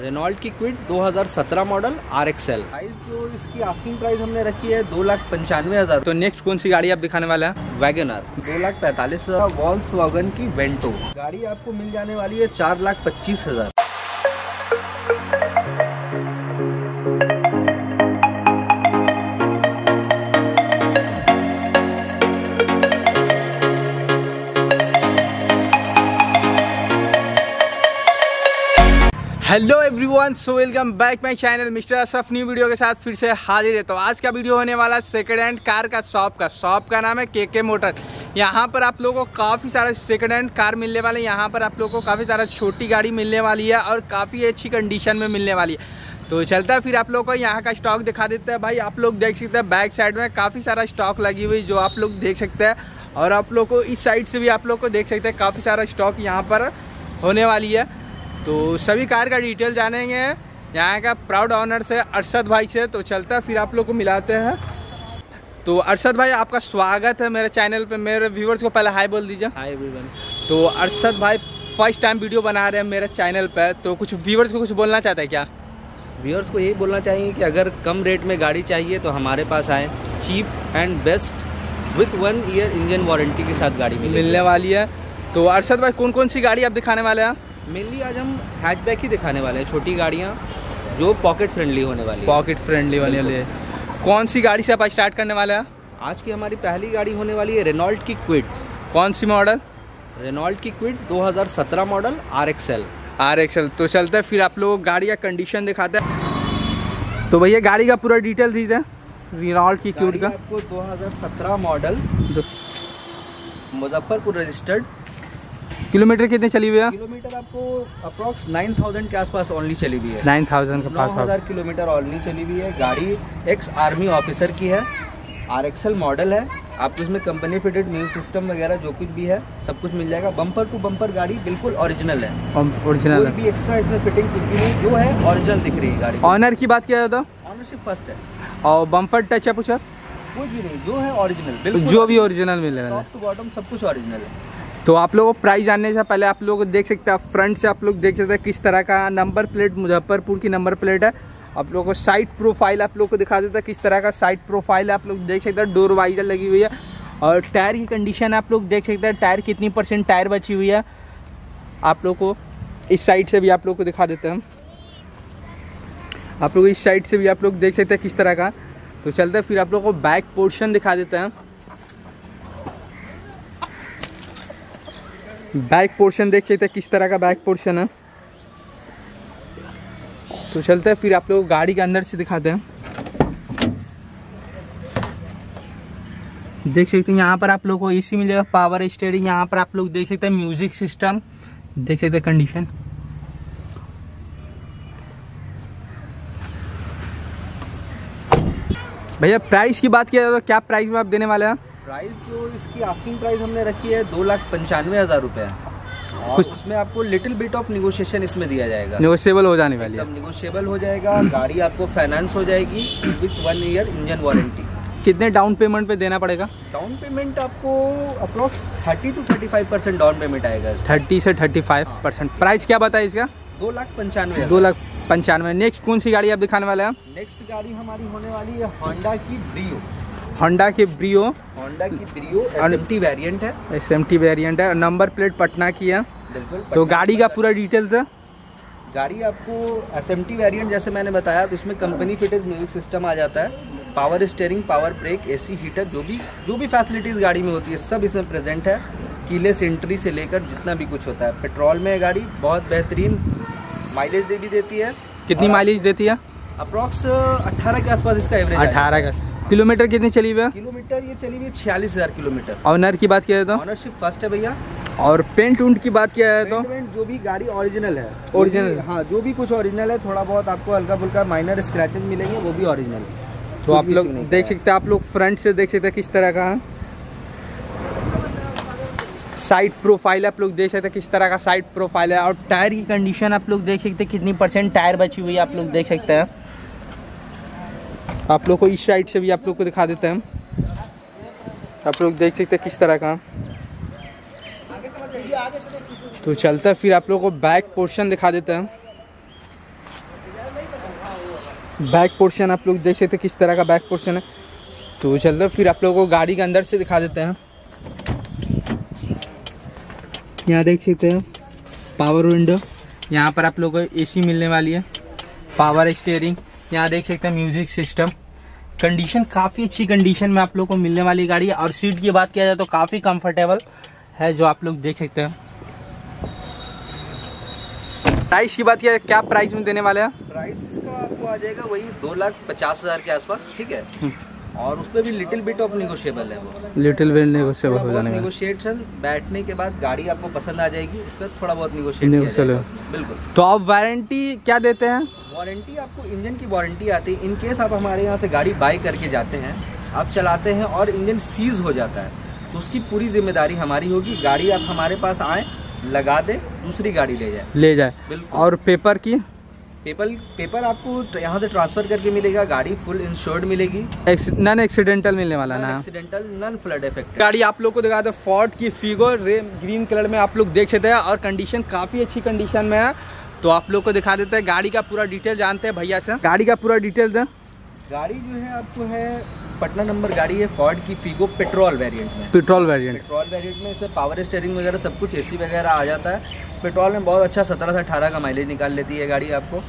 Renault की Kwid 2017 model R XL price जो इसकी आस्किंग प्राइस हमने रखी है दो लाख पंचानवे हज़ार। तो नेक्स्ट कौन सी गाड़ी आप दिखाने वाले हैं? वैगन आर दो लाख पैंतालीस हज़ार वॉल्स वॉगन की वेंटो गाड़ी आपको मिल जाने वाली है चार लाख पच्चीस हज़ार। Hello everyone so welcome back my channel mister Asaf new video के साथ फिर से हाजिर है। तो आज का वीडियो होने वाला सेकेंड हैंड कार का शॉप का। शॉप का नाम है के के मोटर यहाँ पर आप लोगों को काफ़ी सारा सेकेंड हैंड कार मिलने वाले हैं। यहाँ पर आप लोगों को काफ़ी सारा छोटी गाड़ी मिलने वाली है और काफ़ी अच्छी कंडीशन में मिलने वाली है। तो चलता है फिर आप लोग को यहाँ का स्टॉक दिखा देते हैं। भाई, आप लोग देख सकते हैं बैक साइड में काफ़ी सारा स्टॉक लगी हुई जो आप लोग देख सकते हैं। और आप लोग को इस साइड से भी आप लोग को देख सकते हैं, काफ़ी सारा स्टॉक यहाँ पर होने वाली है। तो सभी कार का डिटेल जानेंगे। यहाँ का प्राउड ऑनर से अरशद भाई से तो चलता है फिर आप लोग को मिलाते हैं। तो अरशद भाई आपका स्वागत है मेरे चैनल पे। मेरे व्यूवर्स को पहले हाय बोल दीजिए। हाय एवरीवन तो अरशद भाई फ़र्स्ट टाइम वीडियो बना रहे हैं मेरे चैनल पे। तो कुछ व्यूवर्स को कुछ बोलना चाहते हैं क्या? व्यूअर्स को यही बोलना चाहिए कि अगर कम रेट में गाड़ी चाहिए तो हमारे पास आए। Cheap and best with one year engine warranty के साथ गाड़ी मिलने वाली है। तो अरशद भाई कौन कौन सी गाड़ी आप दिखाने वाले हैं? मेनली आज हम हैचबैक ही दिखाने वाले हैं छोटी गाड़ियाँ जो पॉकेट फ्रेंडली होने वाली है। पॉकेट फ्रेंडली वाली वाली। है कौन सी गाड़ी से आप स्टार्ट करने वाले हैं? आज की हमारी पहली गाड़ी होने वाली है रेनॉल्ट की क्विड कौन सी मॉडल रेनॉल्ट की Kwid 2017 model R XL R XL तो चलते हैं फिर आप लोग गाड़ी का कंडीशन दिखाते हैं। तो भैया गाड़ी का पूरा डिटेल दीजिए। रिनॉल्ट की क्यूट का। आपको 2017 मॉडल मुजफ्फरपुर रजिस्टर्ड किलोमीटर कितने चली हुई है? किलोमीटर आपको अप्रोक्स 9000 के आसपास ओनली चली हुई है। नाइन थाउज़ेंड के पास हज़ार किलोमीटर ओनली चली हुई है। गाड़ी एक्स आर्मी ऑफिसर की है। आर मॉडल है। आपको इसमें कंपनी फिटेड म्यूज़िक सिस्टम वगैरह जो कुछ भी है सब कुछ मिल जाएगा। बम्पर टू बम्पर गाड़ी बिल्कुल ओरिजिनल है। ओरिजिनल कोई भी एक्स्ट्रा इसमें फिटिंग कुछ भी नहीं जो है ओरिजिनल दिख रही है गाड़ी। ऑनर की बात किया जाए ऑनरशिप फ़र्स्ट है। और बम्पर टच है कुछ कुछ भी नहीं जो है ओरिजिनल जो भी ओरिजिनल मिले वाला है। टॉप टू बॉटम सब कुछ ओरिजिनल है। तो आप लोगों को प्राइस जानने से पहले आप लोग देख सकते हैं फ्रंट से आप लोग देख सकते हैं किस तरह का नंबर प्लेट मुजफ्फरपुर की नंबर प्लेट है। आप लोगों को साइड प्रोफ़ाइल आप लोग को दिखा देता है किस तरह का साइड प्रोफ़ाइल आप लोग देख सकते हैं। डोर वाइजर लगी हुई है और टायर की कंडीशन आप लोग देख सकते हैं टायर कितनी परसेंट टायर बची हुई है। आप लोग को इस साइड से भी आप लोग को दिखा देते हैं आप लोग इस साइड से भी आप लोग देख सकते हैं किस तरह का। तो चलते फिर आप लोग को बैक पोर्शन दिखा देते हैं बैक पोर्शन देख सकते किस तरह का बैक पोर्शन है। तो चलते हैं, फिर आप लोग गाड़ी के अंदर से दिखाते हैं। देख सकते हैं, यहाँ पर आप लोग को एसी मिल जाएगा पावर स्टेयरिंग यहाँ पर आप लोग देख सकते हैं म्यूज़िक सिस्टम देख सकते हैं कंडीशन भैया प्राइस की बात किया जाए तो क्या प्राइस में आप देने वाले हैं? प्राइस जो इसकी आस्किंग प्राइस हमने रखी है दो लाख पंचानवे हज़ार रुपए और कुछ- उसमें आपको लिटिल बिट ऑफ़ निगोशिएशन इसमें दिया जाएगा। नेगोशिएबल हो जाने वाली है। निगोशिएबल हो जाएगा गाड़ी आपको फाइनेंस हो जाएगी with one year engine warranty कितने डाउन पेमेंट पे देना पड़ेगा? डाउन पेमेंट आपको approx thirty to thirty five percent down payment आएगा इसका। थर्टी से थर्टी फाइव परसेंट। प्राइस क्या बताया इसका? दो लाख पंचानवे दो लाख पंचानवे। नेक्स्ट कौन सी गाड़ी आप दिखाने वाले हैं? नेक्स्ट गाड़ी हमारी होने वाली है होंडा की ब्रियो होंडा के ब्रियो होंडा की ब्रियो एसएमटी वेरिएंट है। एस एम टी है नंबर प्लेट पटना की है। तो गाड़ी का पूरा डिटेल्स है। गाड़ी आपको एस एम टी वेरियंट जैसे मैंने बताया तो इसमें कंपनी फिटेड म्यूज़िक सिस्टम आ जाता है। Power steering power brake AC heater जो भी जो भी फैसिलिटीज़ गाड़ी में होती है सब इसमें प्रेजेंट है। कीलेस एंट्री से लेकर जितना भी कुछ होता है। पेट्रोल में गाड़ी बहुत बेहतरीन माइलेज दे भी देती है। कितनी माइलेज देती है? अप्रॉक्स अट्ठारह के आसपास इसका एवरेज अठारह का। किलोमीटर कितनी चली हुई है? किलोमीटर ये चली हुई है छियालीस हज़ार किलोमीटर। ऑनर की बात किया जाए तो? ऑनरशिप फ़र्स्ट है भैया। और पेंट उंट की बात किया जाए तो? पेंट जो भी गाड़ी ओरिजिनल है। ओरिजिनल हाँ जो भी कुछ ओरिजिनल है थोड़ा बहुत आपको हल्का फुल्का माइनर स्क्रैचेस मिलेंगे वो भी ओरिजिनल तो आप लोग देख सकते हैं आप लोग फ्रंट से देख सकते हैं किस तरह का। है साइड प्रोफ़ाइल आप लोग देख सकते हैं किस तरह का साइड प्रोफ़ाइल है। और टायर की कंडीशन आप लोग देख सकते हैं कितनी परसेंट टायर बची हुई है आप लोग देख सकते हैं। आप लोग को इस साइड से भी आप लोग को दिखा देते हैं आप लोग देख सकते हैं किस तरह का। तो चलता है, फिर आप लोग को बैक पोर्शन दिखा देते हैं। बैक पोर्शन आप लोग देख सकते हैं किस तरह का बैक पोर्शन है। तो चलते फिर आप लोग को गाड़ी के अंदर से दिखा देते हैं। यहाँ देख सकते हैं पावर विंडो यहाँ पर आप लोगों को एसी मिलने वाली है। पावर स्टेयरिंग यहाँ देख सकते हैं म्यूज़िक सिस्टम। कंडीशन काफ़ी अच्छी कंडीशन में आप लोग को मिलने वाली गाड़ी है। और सीट की बात किया जाए तो काफ़ी कंफर्टेबल है जो आप लोग देख सकते हैं। प्राइस की बात किया जाए क्या प्राइस में देने वाले हैं? प्राइस इसका आपको आ जाएगा वही दो लाख पचास हज़ार के आसपास ठीक है? हम्म। और उसमें भी लिटिल बिट ऑफ़ निगोशियबल है वो। लिटिल बिट नेगोशियबल हो जाने का। निगोशिएशन बैठने के बाद गाड़ी आपको पसंद आ जाएगी उसका थोड़ा बहुत निगोशिएट। बिल्कुल। तो आप वारंटी क्या देते हैं? वारंटी आपको इंजन की वारंटी आती है। इन केस आप हमारे यहाँ से गाड़ी बाई करके जाते हैं आप चलाते हैं और इंजन सीज हो जाता है तो उसकी पूरी ज़िम्मेदारी हमारी होगी। गाड़ी आप हमारे पास आए लगा दे दूसरी गाड़ी ले जाए। ले जाए। और पेपर की? पेपर पेपर आपको यहाँ से ट्रांसफ़र करके मिलेगा गाड़ी फुल इंश्योर्ड मिलेगी। नॉन एक्सीडेंटल मिलने वाला ना? एक्सीडेंटल नन फ्लड इफ़ेक्ट गाड़ी आप लोग को दिखा दो फोर्ट की फीगो रे ग्रीन कलर में आप लोग देख सकते हैं और कंडीशन काफ़ी अच्छी कंडीशन में है। तो आप लोग को दिखा देते हैं गाड़ी का पूरा डिटेल जानते हैं भैया से। गाड़ी का पूरा डिटेल दें। गाड़ी जो है आपको है पटना नंबर गाड़ी है फॉर्ड की फीगो पेट्रोल वेरिएंट में। पेट्रोल वेरिएंट पेट्रोल वेरिएंट में इसमें पावर स्टेयरिंग वगैरह सब कुछ एसी वगैरह आ जाता है। पेट्रोल में बहुत अच्छा सत्रह से अठारह का माइलेज निकाल लेती है गाड़ी आपको।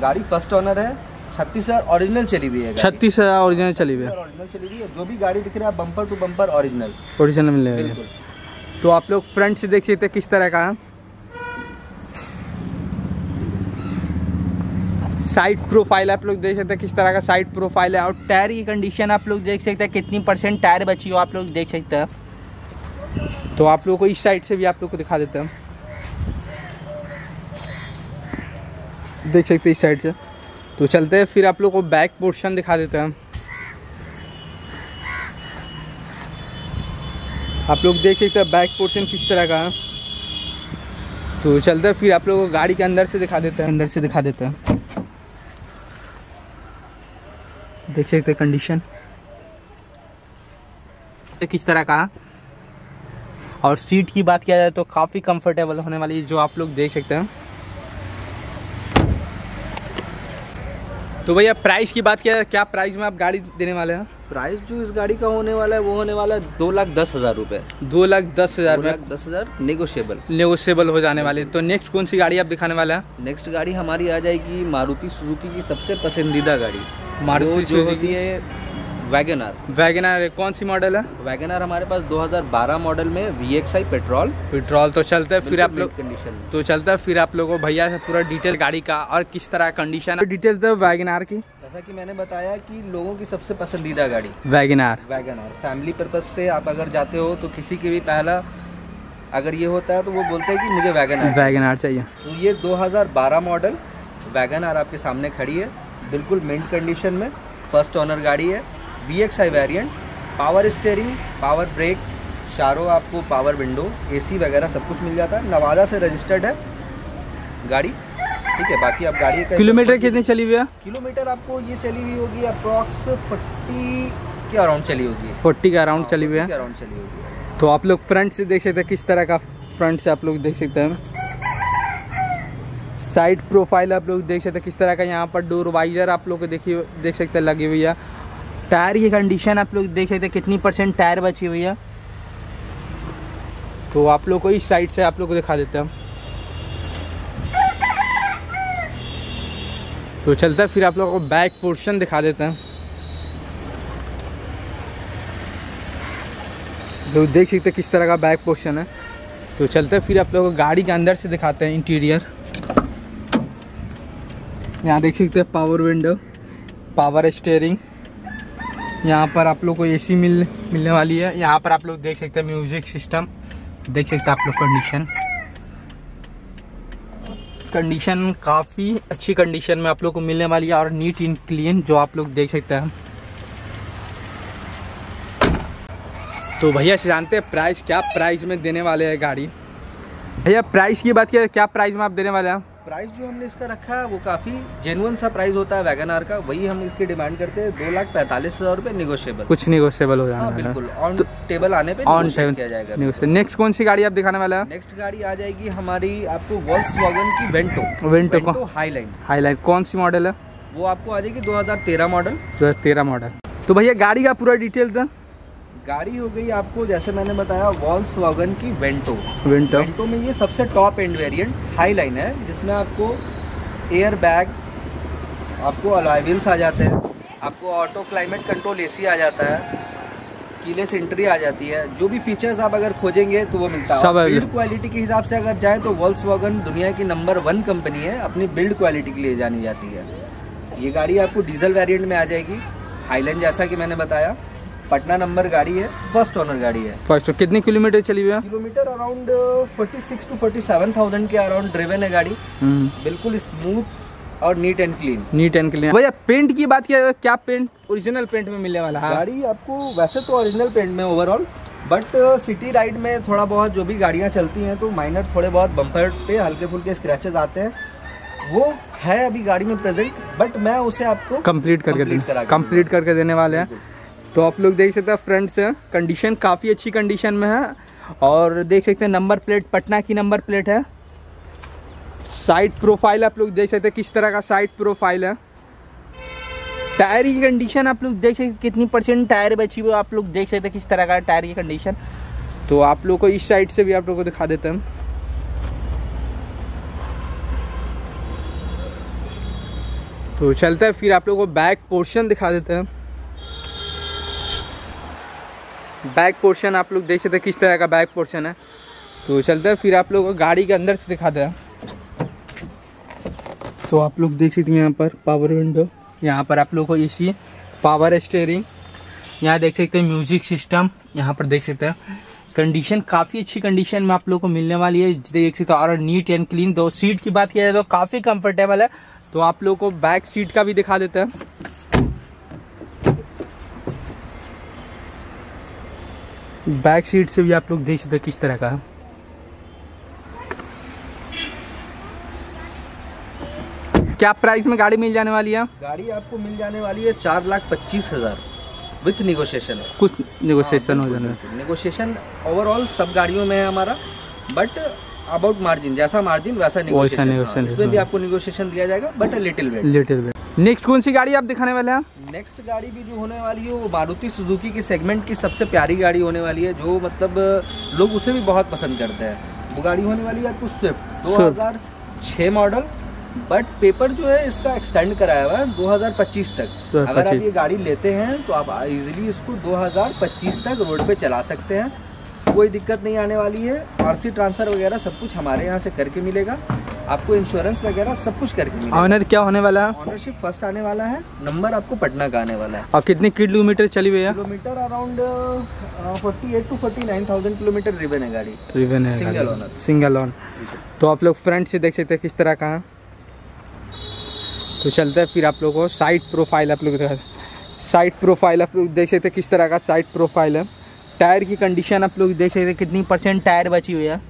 गाड़ी फ़र्स्ट ऑनर है छत्तीस हज़ार ओरिजिनल चली हुई है छत्तीस हज़ार ओरिजिनल चली हुई है। ओरिजिनल चली हुई है। जो भी गाड़ी दिख रहा है bumper to bumper original original है तो आप लोग फ्रंट से देख सकते किस तरह का है। साइड प्रोफ़ाइल आप लोग देख सकते हैं, किस तरह का साइड प्रोफ़ाइल है। और टायर की कंडीशन आप लोग देख सकते हैं, कितनी परसेंट टायर बची हो आप लोग देख सकते हैं। तो आप लोग को इस साइड से भी आप लोग को दिखा देते हैं। देख सकते हैं इस साइड से। तो चलते हैं, फिर आप लोग को बैक पोर्शन दिखा देते हैं। आप लोग देख सकते हैं बैक पोर्शन किस तरह का है। तो चलते हैं, फिर आप लोगों को गाड़ी के अंदर से दिखा देते हैं। अंदर से दिखा देते हैं। देख सकते हैं कंडीशन किस तरह का? और सीट की बात किया जाए तो काफ़ी कंफर्टेबल होने वाली है जो आप लोग देख सकते हैं। तो भैया प्राइस की बात किया जाए क्या प्राइस में आप गाड़ी देने वाले हैं? प्राइस जो इस गाड़ी का होने वाला है वो होने वाला है दो लाख दस हज़ार रूपए। दो लाख दस हज़ार दो में दस हज़ार नेगोशिएबल नेगोशियबल हो जाने वाली। है। तो नेक्स्ट कौन सी गाड़ी आप दिखाने वाले हैं? नेक्स्ट गाड़ी हमारी आ जाएगी मारुति सुजुकी की सबसे पसंदीदा गाड़ी। मारुति जो होती है वैगनर। वैगनर कौन सी मॉडल है? वैगनर हमारे पास 2012 मॉडल में V X I petrol petrol तो चलता है फिर आप लोग कंडीशन तो चलता है फिर आप लोगों को भैया से पूरा डिटेल गाड़ी का और किस तरह कंडीशन है। डिटेल तो वैगनार की। जैसा कि मैंने बताया कि लोगों की सबसे पसंदीदा गाड़ी। वैगनार। वैगनर। फैमिली पर्पज से आप अगर जाते हो तो किसी के भी पहला अगर ये होता है तो वो बोलते हैं कि मुझे वैगनर वैगनार चाहिए। तो ये 2012 मॉडल वैगन आर आपके सामने खड़ी है। बिल्कुल मिंट कंडीशन में। फ़र्स्ट ऑनर गाड़ी है V X I variant power steering power brake चारों आपको पावर विंडो एसी वगैरह सब कुछ मिल जाता है। नवादा से रजिस्टर्ड है गाड़ी ठीक है? बाकी आप गाड़ी का किलोमीटर कितनी चली हुई है? किलोमीटर आपको ये चली हुई होगी अप्रॉक्स फोर्टी के अराउंड चली होगी। फोर्टी के अराउंड चली हुई है। अराउंड चली होगी। तो आप लोग फ्रंट से देख सकते हैं किस तरह का फ्रंट से आप लोग देख सकते हैं। साइड प्रोफ़ाइल आप लोग देख सकते हैं, किस तरह का यहाँ पर डोर वाइजर आप लोग देखिए, देख सकते हैं, लगी हुई है। टायर की कंडीशन आप लोग देख सकते हैं, कितनी परसेंट टायर बची हुई है। तो आप लोग को इस साइड से आप लोग को दिखा देते हैं। तो चलता फिर आप लोगों को बैक पोर्शन दिखा देते हैं। तो देख सकते किस तरह का बैक पोर्शन है। तो चलते फिर आप लोगों को गाड़ी के अंदर से दिखाते हैं इंटीरियर यहाँ देख सकते हैं पावर विंडो पावर स्टेयरिंग यहाँ पर आप लोग को एसी मिल, मिलने वाली है। यहाँ पर आप लोग देख सकते हैं म्यूज़िक सिस्टम देख सकते हैं आप लोग कंडीशन कंडीशन काफ़ी अच्छी कंडीशन में आप लोग को मिलने वाली है और नीट एंड क्लीन जो आप लोग देख सकते हैं। तो भैया से जानते हैं प्राइस क्या प्राइस में देने वाले हैं गाड़ी? भैया प्राइस की बात किया, क्या प्राइस में आप देने वाले हैं? प्राइस जो हमने इसका रखा है वो काफ़ी जेनुअन सा प्राइस होता है वैगन आर का। वही हम इसकी डिमांड करते हैं दो लाख पैंतालीस हज़ार रुपये निगोशियबल कुछ निगोशियबल हो जाना है बिल्कुल ऑन तो, टेबल आने पे ऑन negotiate किया जाएगा नेक्स्ट कौन सी गाड़ी आप दिखाने वाला है? नेक्स्ट गाड़ी आ जाएगी हमारी आपको वॉल्स की वेंटो वेंटो हाईलाइन हाईलाइट कौन सी मॉडल है? वो आपको आ जाएगी 2013 मॉडल दो हज़ार तेरह मॉडल तो भैया गाड़ी का पूरा डिटेल था गाड़ी हो गई आपको जैसे मैंने बताया वॉल्स की वेंटो विंटो वेंटो में ये सबसे top end variant high line है जिसमें आपको एयर बैग आपको अलाइविल्स आ जाते हैं आपको ऑटो क्लाइमेट कंट्रोल एसी आ जाता है कीलेस एंट्री आ जाती है जो भी फीचर्स आप अगर खोजेंगे तो वो मिलता है। बिल्ड क्वालिटी के हिसाब से अगर जाए तो वॉल्स दुनिया की नंबर वन कंपनी है अपनी बिल्ड क्वालिटी के लिए जानी जाती है। ये गाड़ी आपको डीजल वेरिएंट में आ जाएगी हाईलाइन जैसा कि मैंने बताया। पटना नंबर गाड़ी है फ़र्स्ट ओनर गाड़ी है। फ़र्स्ट कितने किलोमीटर चली हुई है? किलोमीटर अराउंड 46 टू 47,000 के अराउंड ड्रिवन है गाड़ी। बिल्कुल स्मूथ और neat and clean neat and clean भैया पेंट की बात किया जाए तो क्या पेंट ओरिजिनल पेंट में मिलने वाला है। गाड़ी आपको वैसे तो ओरिजिनल पेंट में ओवरऑल बट सिटी राइड में थोड़ा बहुत जो भी गाड़ियाँ चलती हैं तो माइनर थोड़े बहुत बम्पर पे हल्के फुल्के स्क्रैचेस आते हैं। वो है अभी गाड़ी में प्रेजेंट बट मैं उसे आपको कंप्लीट करके देने। कंप्लीट करके देने वाले हैं। तो आप लोग देख सकते हैं फ्रंट से कंडीशन काफ़ी अच्छी कंडीशन में है। और देख सकते हैं नंबर प्लेट पटना की नंबर प्लेट है। साइड प्रोफ़ाइल आप लोग देख सकते हैं किस तरह का साइड प्रोफ़ाइल है। टायर की कंडीशन आप लोग देख सकते कितनी परसेंट टायर बची हुई आप लोग देख सकते हैं किस तरह का टायर की कंडीशन तो आप लोग को इस साइड से भी आप लोग को दिखा देते हैं। तो चलते हैं, फिर आप लोग को बैक पोर्शन दिखा देते हैं। बैक पोर्शन आप लोग देख सकते किस तरह का बैक पोर्शन है। तो चलते हैं, फिर आप लोग गाड़ी के अंदर से दिखाते हैं। तो आप लोग देख सकते हैं यहाँ पर पावर विंडो यहाँ पर आप लोग को एसी पावर स्टेयरिंग यहाँ देख सकते हैं म्यूज़िक सिस्टम यहाँ पर देख सकते हैं। कंडीशन काफ़ी अच्छी कंडीशन में आप लोग को मिलने वाली है। देख सकते हैं, और नीट एंड क्लीन दो सीट की बात किया जाए तो काफ़ी कंफर्टेबल है। तो आप लोग को बैक सीट का भी दिखा देते हैं। बैक सीट से भी आप लोग देख सकते किस तरह का है। क्या प्राइस में गाड़ी मिल जाने वाली है? गाड़ी आपको मिल जाने वाली है चार लाख पच्चीस हज़ार। विथ निगोशिएशन कुछ निगोशिएशन हो जाने निगोशिएशन ओवरऑल सब गाड़ियों में है हमारा बट अबाउट मार्जिन जैसा मार्जिन वैसा निगोशिएशन इसमें भी। आपको निगोशिएशन दिया जाएगा but little wait little bit next कौन सी गाड़ी आप दिखाने वाले हैं नेक्स्ट गाड़ी भी जो होने वाली है वो मारुति सुजुकी की सेगमेंट की सबसे प्यारी गाड़ी होने वाली है जो मतलब लोग उसे भी बहुत पसंद करते हैं। वो गाड़ी होने वाली है आपको स्विफ्ट। 2006 मॉडल बट पेपर जो है इसका एक्सटेंड कराया हुआ है 2025 तक। 2025 अगर आप ये गाड़ी लेते हैं तो आप इजीली इसको 2025 तक रोड पे चला सकते हैं। कोई दिक्कत नहीं आने वाली है। आरसी ट्रांसफ़र वगैरह सब कुछ हमारे यहाँ से करके मिलेगा। आपको इंश्योरेंस वगैरह सब कुछ करके मिलेगा। ऑनर क्या होने वाला है? ऑनरशिप फ़र्स्ट आने वाला है। नंबर आपको पटना का आने वाला है। और कितने किलोमीटर चली हुई है kilometre around forty eight to forty nine thousand kilometre driven है गाड़ी। रिवेन है सिंगल owner। सिंगल ऑन तो आप लोग फ्रंट से देख सकते हैं किस तरह का है। तो चलते हैं फिर आप लोगों को साइड प्रोफ़ाइल आप लोग साइड प्रोफ़ाइल आप लोग देख सकते हैं किस तरह का साइड प्रोफ़ाइल है। टायर की कंडीशन आप लोग देख सकते हैं कितनी परसेंट टायर बची हुई है।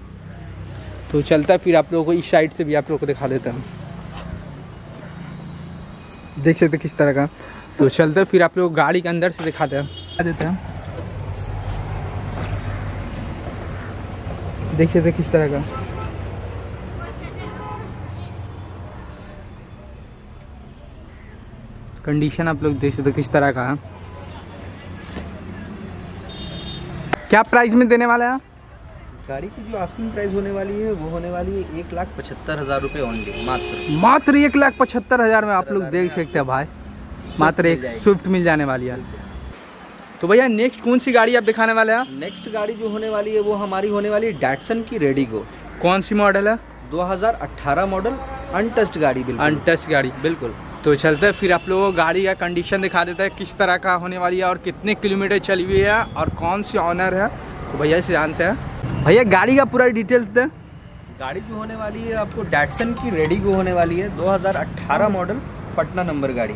तो चलता फिर आप लोगों को इस साइड से भी आप लोग को दिखा देता हूँ। देख सकते किस तरह का। तो चलते फिर आप लोग गाड़ी के अंदर से दिखा देते हैं। देख सकते किस तरह का। कंडीशन आप लोग देख सकते किस तरह का है। क्या प्राइस में देने वाला है गाड़ी की जो आस्किंग प्राइस होने वाली है वो होने वाली है एक लाख पचहत्तर हज़ार रुपये ओनली मात्र। मात्र एक लाख पचहत्तर हज़ार में आप लोग देख सकते हैं भाई। मात्र एक स्विफ्ट मिल जाने वाली है। तो भैया नेक्स्ट कौन सी गाड़ी आप दिखाने वाले हैं? नेक्स्ट गाड़ी जो होने वाली है वो हमारी होने वाली है डैटसन की रेडिगो कौन सी मॉडल है? 2018 मॉडल अनटस्ट गाड़ी बिल्कुल। अनटच गाड़ी बिल्कुल। तो चलते हैं फिर आप लोगों को गाड़ी का कंडीशन दिखा देता है किस तरह का होने वाली है और कितने किलोमीटर चली हुई है और कौन सी ऑनर है तो भैया से जानते हैं। भैया गाड़ी का पूरा डिटेल्स दें। गाड़ी जो होने वाली है आपको डैटसन की रेडिगो होने वाली है 2018 मॉडल पटना नंबर गाड़ी।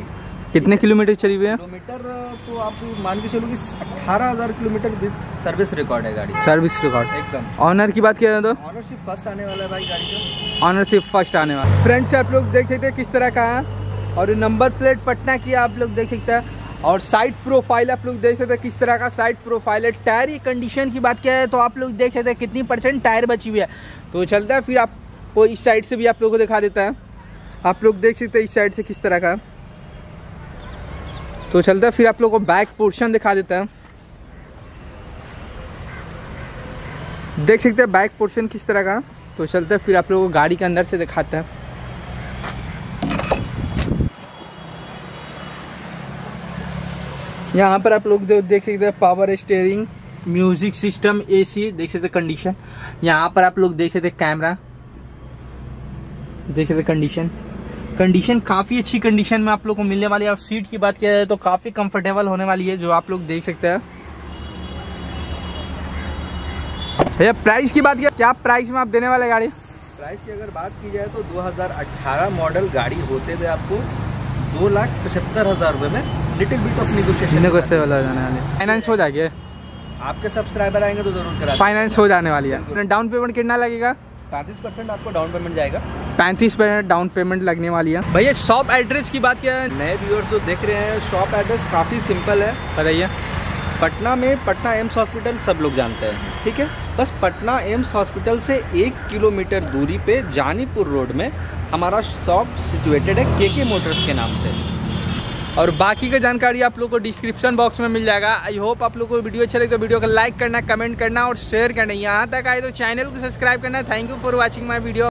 कितने किलोमीटर चली हुई है? किलोमीटर तो आप मान के चलो कि अठारह हज़ार किलोमीटर विद सर्विस रिकॉर्ड है गाड़ी। सर्विस रिकॉर्ड एकदम। ऑनर की बात किया जाए तो? ऑनरशिप फ़र्स्ट आने वाला है भाई गाड़ी का। ऑनरशिप फ़र्स्ट आने वाला फ्रेंड्स आप लोग देख सकते हैं किस तरह का है। और नंबर प्लेट पटना की आप लोग देख सकते हैं। और साइड प्रोफ़ाइल आप लोग देख सकते हैं किस तरह का साइड प्रोफ़ाइल है। टायर की कंडीशन की बात किया है तो आप लोग देख सकते हैं कितनी परसेंट टायर बची हुई है। तो चलता है, फिर आपको इस साइड से भी आप लोग को दिखा देता है। आप लोग देख सकते हैं इस साइड से किस तरह का तो चलता है, फिर आप लोग को बैक पोर्शन दिखा देता है। देख सकते हैं बैक पोर्शन किस तरह का तो चलते हैं, फिर आप लोगों को गाड़ी के अंदर से दिखाते हैं। यहाँ पर आप लोग देख सकते हैं power steering music system AC देख सकते कंडीशन यहाँ पर आप लोग देख सकते कैमरा देख सकते कंडीशन कंडीशन काफ़ी अच्छी कंडीशन में आप लोग को मिलने वाली है और सीट की बात किया जाए तो काफ़ी कंफर्टेबल होने वाली है जो आप लोग देख सकते हैं. भैया प्राइस की बात किया, क्या प्राइस में आप देने वाले गाड़ी? प्राइस की अगर बात की जाए तो 2018 मॉडल गाड़ी होते हुए आपको दो लाख पचहत्तर हज़ार रुपए में लिटिल बिट ऑफ़ इससे निगोशिएशन वाला जाने वाले फाइनेंस हो जाएगी। आपके सब्सक्राइबर आएँगे तो ज़रूर करा फाइनेंस हो जाने वाली है। डाउन पेमेंट कितना लगेगा? पैंतीस परसेंट आपको डाउन पेमेंट जाएगा। पैंतीस परसेंट डाउन पेमेंट लगने वाली है। भैया शॉप एड्रेस की बात क्या है। नए व्यूअर्स जो देख रहे हैं शॉप एड्रेस काफ़ी सिंपल है। बताइए। पटना में पटना एम्स हॉस्पिटल सब लोग जानते हैं ठीक है? बस पटना एम्स हॉस्पिटल से एक किलोमीटर दूरी पे जानीपुर रोड में हमारा शॉप सिचुएटेड है के के मोटर्स के नाम से। और बाकी का जानकारी आप लोग को डिस्क्रिप्शन बॉक्स में मिल जाएगा। आई होप आप लोग को वीडियो अच्छा लगे तो वीडियो को लाइक करना कमेंट करना और शेयर करना। यहाँ तक आए तो चैनल को सब्सक्राइब करना। Thank you for watching my video